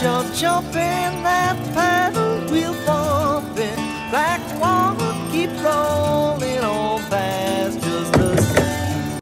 shove jumping, that paddle wheel thumping, black water.